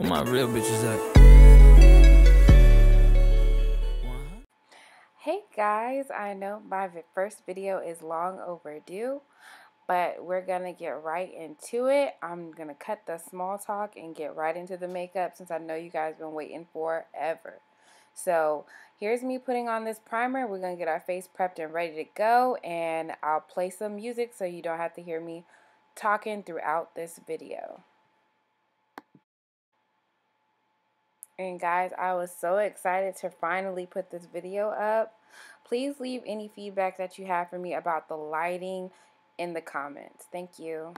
Where my real bitches at? Hey guys, I know my first video is long overdue, but we're gonna get right into it. I'm gonna cut the small talk and get right into the makeup since I know you guys been waiting forever. So here's me putting on this primer. We're gonna get our face prepped and ready to go, and I'll play some music so you don't have to hear me talking throughout this video. And guys, I was so excited to finally put this video up. Please leave any feedback that you have for me about the lighting in the comments. Thank you.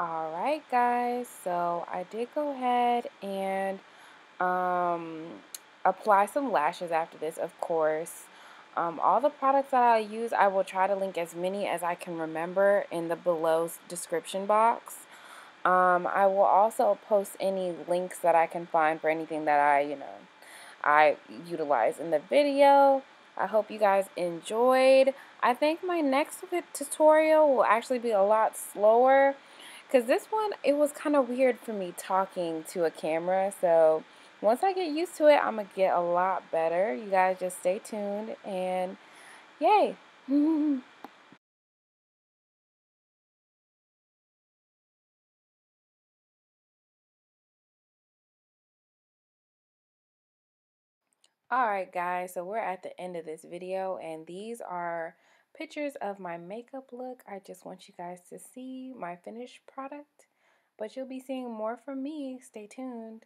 Alright guys, so I did go ahead and um, apply some lashes after this, of course. Um, all the products that I use, I will try to link as many as I can remember in the below description box. Um, I will also post any links that I can find for anything that I, you know, I utilize in the video. I hope you guys enjoyed. I think my next tutorial will actually be a lot slower because this one, it was kind of weird for me talking to a camera. So once I get used to it, I'm going to get a lot better. You guys just stay tuned and yay. Alright guys, so we're at the end of this video and these are pictures of my makeup look. I just want you guys to see my finished product, but you'll be seeing more from me. Stay tuned.